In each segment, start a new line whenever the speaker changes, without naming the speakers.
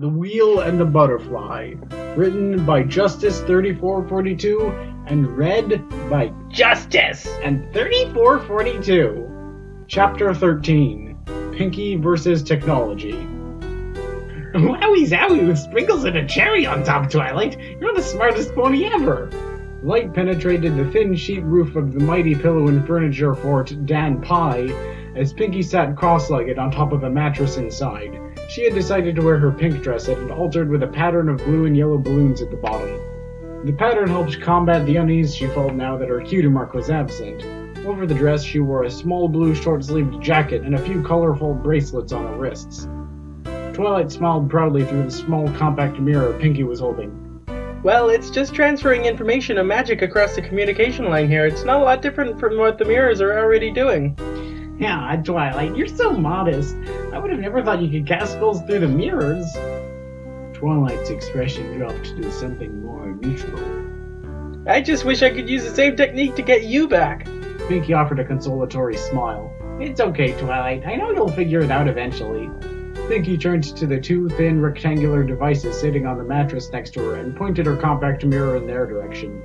The Wheel and the Butterfly, written by Justice 3442 and read by
Justice!
and 3442. Chapter 13 Pinkie versus Technology.
Wowie zowie with sprinkles and a cherry on top, Twilight! You're the smartest pony ever!
Light penetrated the thin sheet roof of the mighty pillow and furniture fort Dan Pie as Pinkie sat cross legged on top of a mattress inside. She had decided to wear her pink dress that had altered with a pattern of blue and yellow balloons at the bottom. The pattern helped combat the unease she felt now that her cutie mark was absent. Over the dress, she wore a small blue short sleeved jacket and a few colorful bracelets on her wrists. Twilight smiled proudly through the small compact mirror Pinkie was holding.
Well, it's just transferring information and magic across the communication line here. It's not a lot different from what the mirrors are already doing.
Yeah, Twilight, you're so modest. I would have never thought you could cast spells through the mirrors.
Twilight's expression dropped to something more neutral.
I just wish I could use the same technique to get you back.
Pinkie offered a consolatory smile.
It's okay, Twilight. I know you'll figure it out eventually.
Pinkie turned to the two thin rectangular devices sitting on the mattress next to her and pointed her compact mirror in their direction.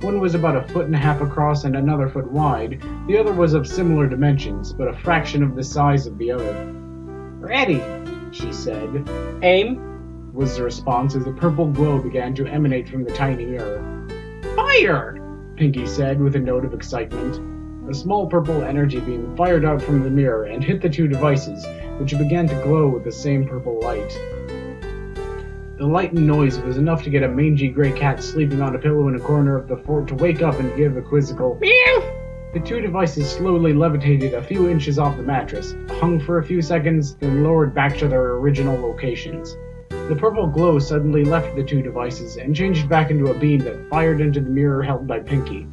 One was about a foot and a half across and another foot wide. The other was of similar dimensions, but a fraction of the size of the other.
Ready, she said.
Aim.
Was the response as a purple glow began to emanate from the tiny mirror.
Fire!
Pinkie said with a note of excitement. A small purple energy beam fired out from the mirror and hit the two devices, which began to glow with the same purple light. The light and noise was enough to get a mangy gray cat sleeping on a pillow in a corner of the fort to wake up and give a quizzical
Meow!
The two devices slowly levitated a few inches off the mattress, hung for a few seconds, then lowered back to their original locations. The purple glow suddenly left the two devices and changed back into a beam that fired into the mirror held by Pinkie.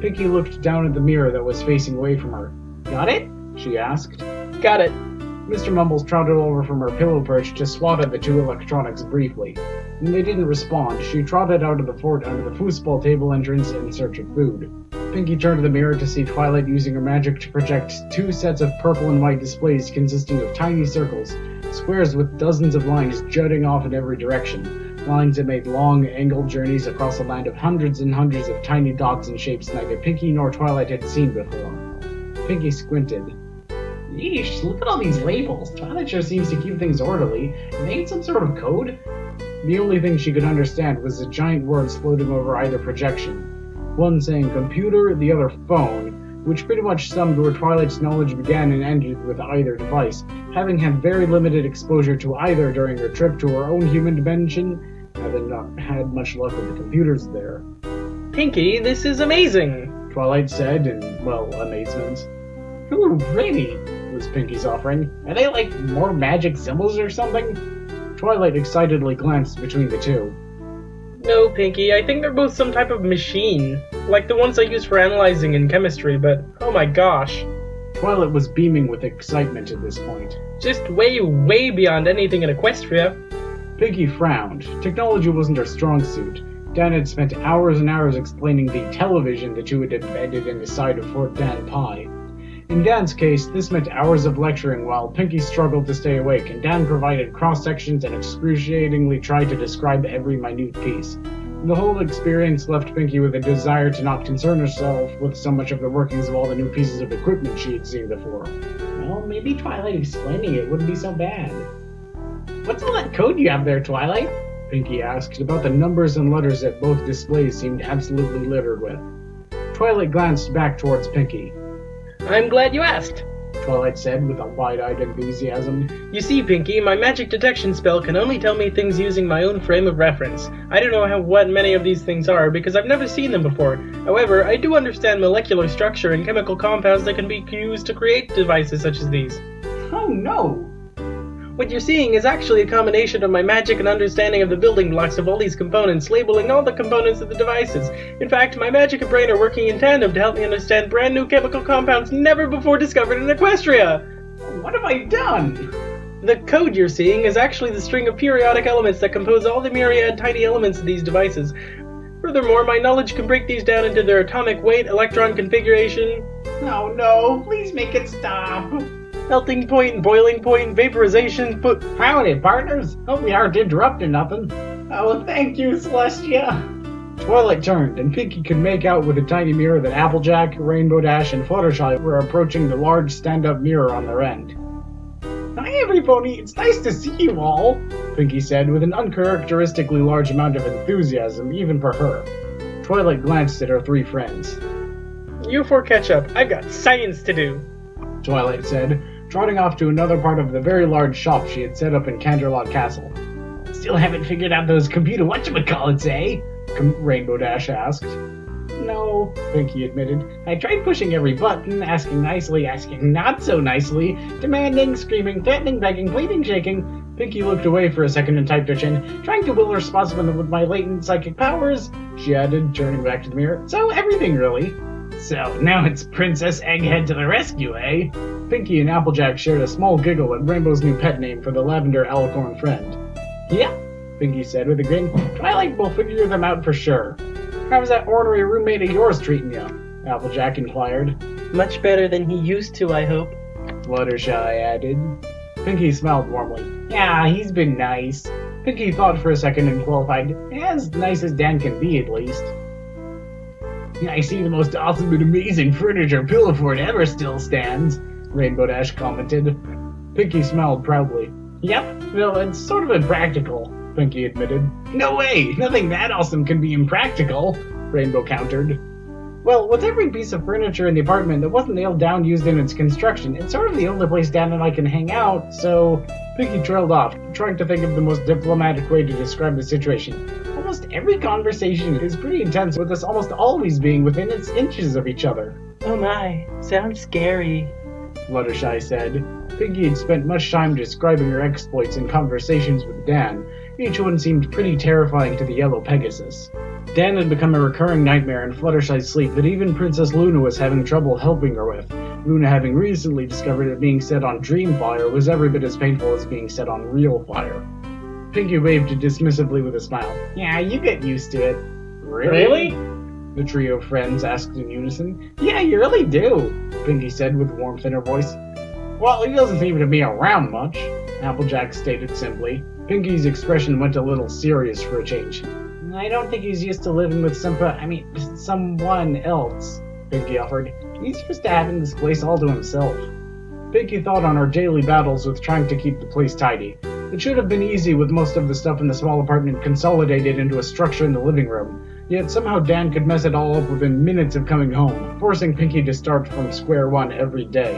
Pinkie looked down at the mirror that was facing away from her.
Got it?
She asked.
Got it.
Mr. Mumbles trotted over from her pillow perch to swat at the two electronics briefly. When they didn't respond, she trotted out of the fort under the foosball table entrance in search of food. Pinkie turned to the mirror to see Twilight using her magic to project two sets of purple and white displays consisting of tiny circles, squares with dozens of lines jutting off in every direction, lines that made long, angled journeys across a land of hundreds and hundreds of tiny dots and shapes neither Pinkie nor Twilight had seen before. Pinkie squinted.
Yeesh, look at all these labels. Twilight sure seems to keep things orderly. Made some sort of code?
The only thing she could understand was the giant words floating over either projection. One saying computer, the other phone, which pretty much summed where Twilight's knowledge began and ended with either device, having had very limited exposure to either during her trip to her own human dimension, having not had much luck with the computers there.
Pinkie, this is amazing.
Twilight said in, well, amazement.
Pretty.
Was Pinkie's offering.
Are they like more magic symbols or something?
Twilight excitedly glanced between the two.
No, Pinkie, I think they're both some type of machine. Like the ones I use for analyzing in chemistry, but oh my gosh.
Twilight was beaming with excitement at this point.
Just way, way beyond anything in Equestria.
Pinkie frowned. Technology wasn't her strong suit. Dan had spent hours and hours explaining the television the two had embedded in the side of Fort Dan Pie. In Dan's case, this meant hours of lecturing while Pinkie struggled to stay awake, and Dan provided cross sections and excruciatingly tried to describe every minute piece. The whole experience left Pinkie with a desire to not concern herself with so much of the workings of all the new pieces of equipment she had seen before.
Well, maybe Twilight explaining it wouldn't be so bad. What's all that code you have there, Twilight?
Pinkie asked about the numbers and letters that both displays seemed absolutely littered with. Twilight glanced back towards Pinkie.
I'm glad you asked.
Twilight said with a wide-eyed enthusiasm.
You see, Pinkie, my magic detection spell can only tell me things using my own frame of reference. I don't know how, what many of these things are because I've never seen them before. However, I do understand molecular structure and chemical compounds that can be used to create devices such as these.
Oh no!
What you're seeing is actually a combination of my magic and understanding of the building blocks of all these components, labeling all the components of the devices. In fact, my magic and brain are working in tandem to help me understand brand new chemical compounds never before discovered in Equestria.
What have I done?
The code you're seeing is actually the string of periodic elements that compose all the myriad tiny elements of these devices. Furthermore, my knowledge can break these down into their atomic weight, electron configuration.
Oh no, please make it stop.
Melting point, boiling point, vaporization, foot.
Howdy, partners. Hope we aren't interrupting nothing. Oh, thank you, Celestia.
Twilight turned, and Pinkie could make out with a tiny mirror that Applejack, Rainbow Dash, and Fluttershy were approaching the large stand-up mirror on their end.
Hi, everybody. It's nice to see you all.
Pinkie said with an uncharacteristically large amount of enthusiasm, even for her. Twilight glanced at her three friends.
You four catch up. I've got science to do.
Twilight said, trotting off to another part of the very large shop she had set up in Canterlot Castle.
Still haven't figured out those computer whatchamacallits, eh?
Rainbow Dash asked.
No, Pinkie admitted. I tried pushing every button, asking nicely, asking not so nicely, demanding, screaming, threatening, begging, pleading, shaking.
Pinkie looked away for a second and typed her chin,
trying to will her spots with my latent psychic powers, she added, turning back to the mirror. So everything, really. So now it's Princess Egghead to the rescue, eh?
Pinkie and Applejack shared a small giggle at Rainbow's new pet name for the lavender alicorn friend.
Yep, Pinkie said with a grin. Twilight will figure them out for sure. How's that ornery roommate of yours treating you? Applejack inquired.
Much better than he used to, I hope.
Fluttershy added. Pinkie smiled warmly.
Yeah, he's been nice.
Pinkie thought for a second and qualified. As nice as Dan can be, at least.
I see the most awesome and amazing furniture Pillowfort ever still stands, Rainbow Dash commented.
Pinkie smiled proudly.
Yep, well, it's sort of impractical.
Pinkie admitted.
No way! Nothing that awesome can be impractical, Rainbow countered.
Well, with every piece of furniture in the apartment that wasn't nailed down used in its construction, it's sort of the only place Dan and I can hang out, so Pinkie trailed off, trying to think of the most diplomatic way to describe the situation. Almost every conversation is pretty intense, with us almost always being within its inches of each other.
Oh my, sounds scary,
Fluttershy said. Pinkie had spent much time describing her exploits and conversations with Dan, each one seemed pretty terrifying to the Yellow Pegasus. Dan had become a recurring nightmare in Fluttershy's sleep that even Princess Luna was having trouble helping her with, Luna having recently discovered that being set on dream fire was every bit as painful as being set on real fire. Pinkie waved dismissively with a smile.
Yeah, you get used to it.
Really?
The trio of friends asked in unison.
Yeah, you really do,
Pinkie said with warmth in her voice.
Well, he doesn't seem to be around much,
Applejack stated simply. Pinkie's expression went a little serious for a change.
I don't think he's used to living with some, I mean, someone else, Pinkie offered. He's used to having this place all to himself.
Pinkie thought on her daily battles with trying to keep the place tidy. It should have been easy with most of the stuff in the small apartment consolidated into a structure in the living room, yet somehow Dan could mess it all up within minutes of coming home, forcing Pinkie to start from square one every day.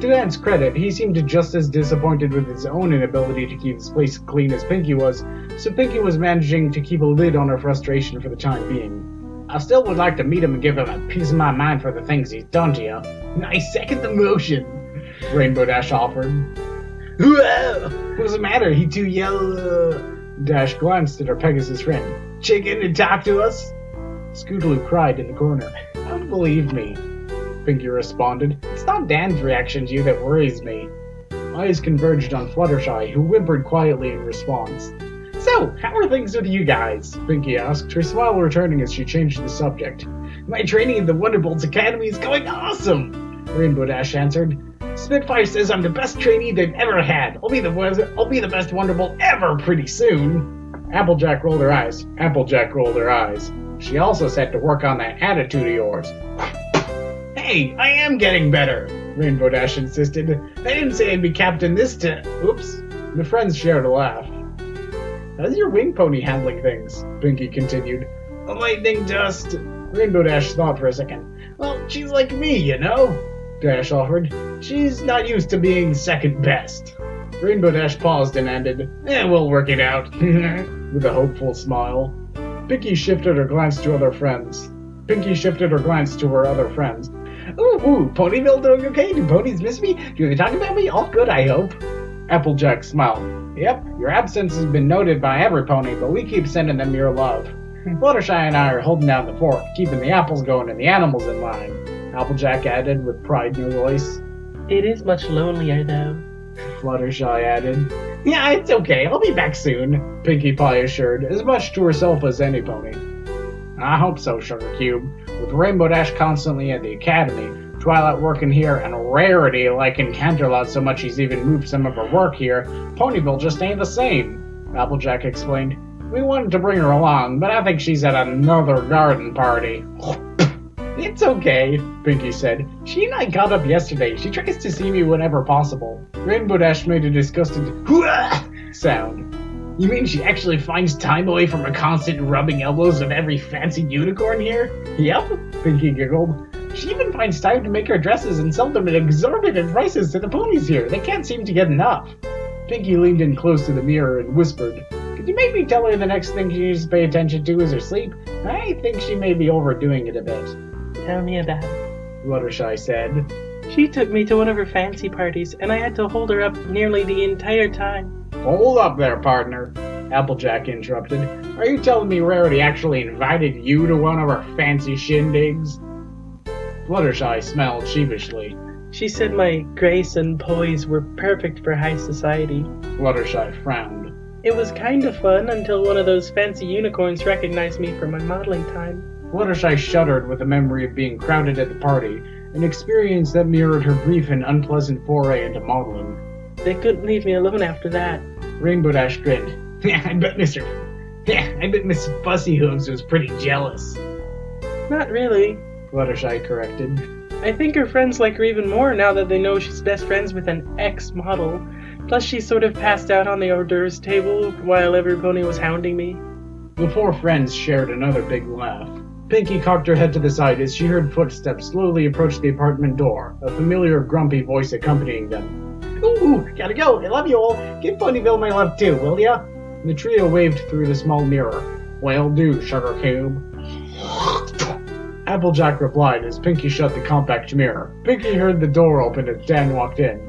To Dan's credit, he seemed just as disappointed with his own inability to keep his place clean as Pinkie was, so Pinkie was managing to keep a lid on her frustration for the time being.
I still would like to meet him and give him a piece of my mind for the things he's done to you. I second the motion, Rainbow Dash offered. What's the matter? He too yellow?
Uh, dash glanced at our Pegasus friend.
Chicken to talk to us?
Scootaloo cried in the corner.
Don't believe me.
Pinkie responded.
It's not Dan's reaction to you that worries me.
Eyes converged on Fluttershy, who whimpered quietly in response.
So, how are things with you guys?
Pinkie asked, her smile returning as she changed the subject.
My training in the Wonderbolts Academy is going awesome! Rainbow Dash answered. Spitfire says I'm the best trainee they've ever had. I'll be the I'll be the best Wonderbolt ever pretty soon.
Applejack rolled her eyes. Applejack rolled her eyes. She also set to work on that attitude of yours.
Hey, I am getting better, Rainbow Dash insisted. I didn't say I'd be captain this time. Oops.
The friends shared a laugh. How's your wing pony handling things? Pinkie continued.
A lightning dust.
Rainbow Dash thought for a second.
Well, she's like me, you know?
Dash offered.
She's not used to being second best.
Rainbow Dash paused and ended.
Eh, we'll work it out.
With a hopeful smile. Pinkie shifted her glance to other friends. Pinkie shifted her glance to her other friends.
Ooh, ooh, Ponyville doing okay? Do ponies miss me? Do they talk about me? All good, I hope.
Applejack smiled. Yep, your absence has been noted by every pony, but we keep sending them your love. Fluttershy and I are holding down the fort, keeping the apples going and the animals in line. Applejack added with pride in her voice.
It is much lonelier, though.
Fluttershy added.
Yeah, it's okay. I'll be back soon,
Pinkie Pie assured, as much to herself as any pony.
I hope so, Sugar Cube. With Rainbow Dash constantly at the academy,
Twilight working here, and Rarity liking Canterlot so much he's even moved some of her work here, Ponyville just ain't the same, Applejack explained. We wanted to bring her along, but I think she's at another garden party.
It's okay, Pinkie said. She and I got up yesterday. She tries to see me whenever possible.
Rainbow Dash made a disgusted sound.
You mean she actually finds time away from her constant rubbing elbows with every fancy unicorn here?
Yep, Pinkie giggled.
She even finds time to make her dresses and sell them at exorbitant prices to the ponies here. They can't seem to get enough.
Pinkie leaned in close to the mirror and whispered,
Could you maybe tell her the next thing she needs to pay attention to is her sleep? I think she may be overdoing it a bit.
Tell me about it.
Fluttershy said.
She took me to one of her fancy parties, and I had to hold her up nearly the entire time.
Hold up there, partner, Applejack interrupted. Are you telling me Rarity actually invited you to one of her fancy shindigs? Fluttershy smiled sheepishly.
She said my grace and poise were perfect for high society.
Fluttershy frowned.
It was kind of fun until one of those fancy unicorns recognized me for my modeling time.
Fluttershy shuddered with the memory of being crowded at the party, an experience that mirrored her brief and unpleasant foray into modeling.
They couldn't leave me alone after that.
Rainbow Dash grinned.
Yeah, I bet Mr. Yeah, I bet Miss Fussy Hooves was pretty jealous.
Not really.
Fluttershy corrected.
I think her friends like her even more now that they know she's best friends with an ex-model. Plus, she sort of passed out on the hors d'oeuvres table while every pony was hounding me.
The four friends shared another big laugh. Pinkie cocked her head to the side as she heard footsteps slowly approach the apartment door, a familiar grumpy voice accompanying them.
Ooh, gotta go. I love you all. Give Ponyville my love too, will ya?
The trio waved through the small mirror. Well do, Sugar Cube. Applejack replied as Pinkie shut the compact mirror. Pinkie heard the door open as Dan walked in.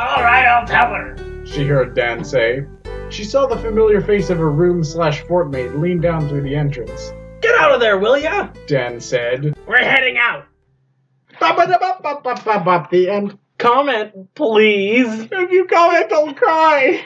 Alright, I'll tell her,
she heard Dan say. She saw the familiar face of her room slash fort mate lean down through the entrance.
Get out of there, will ya?
Dan said.
We're heading out.
Bop, the end.
Comment, please.
If you comment, I'll cry.